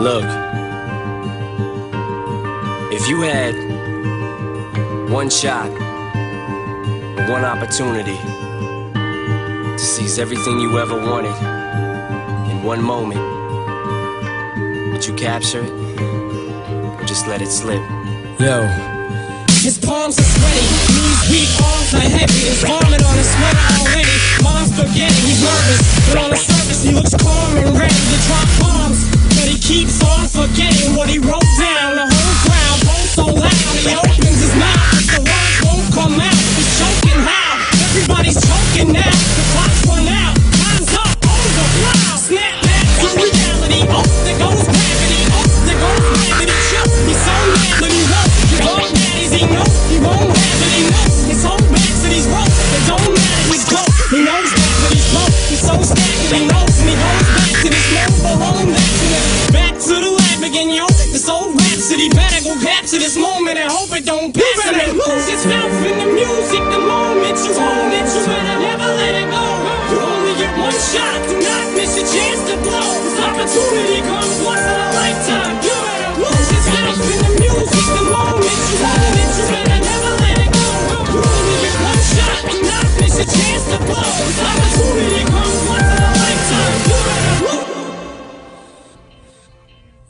Look, if you had one shot, one opportunity to seize everything you ever wanted in one moment, would you capture it or just let it slip? Yo. His palms are sweaty, knees weak, arms are heavy. His vomit old better go capture this moment and hope it don't pass him. And lose yourself in the music the moment you own it. You better never let it go. You only get one shot. Do not miss your chance to blow. This opportunity comes once in a lifetime. You better lose yourself in the music the moment you own it. You better never let it go. You only get one shot. Do not miss your chance to blow. This opportunity comes once in a lifetime. You better lose.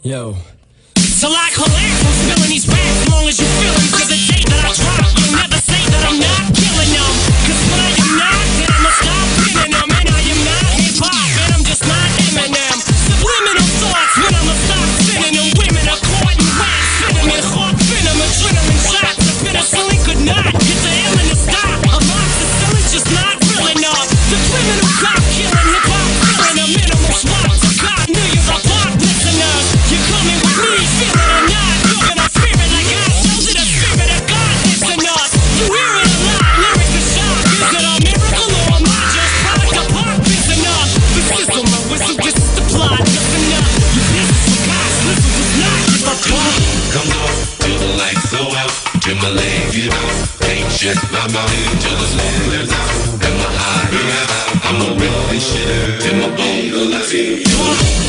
Yo. So like collapse, I'm spilling these as long as you feel them. Cause the day that I drop, you'll go out, till my out. Can't shut my mouth till the sun clears out. And my is out. I'ma rip this shit till my bones go like it.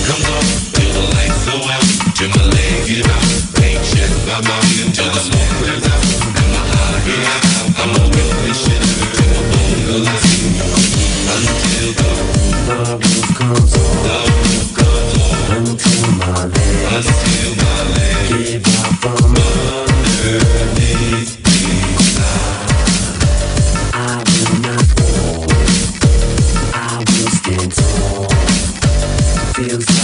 Come on, till the lights go out, till my get out. Can't my mouth feels.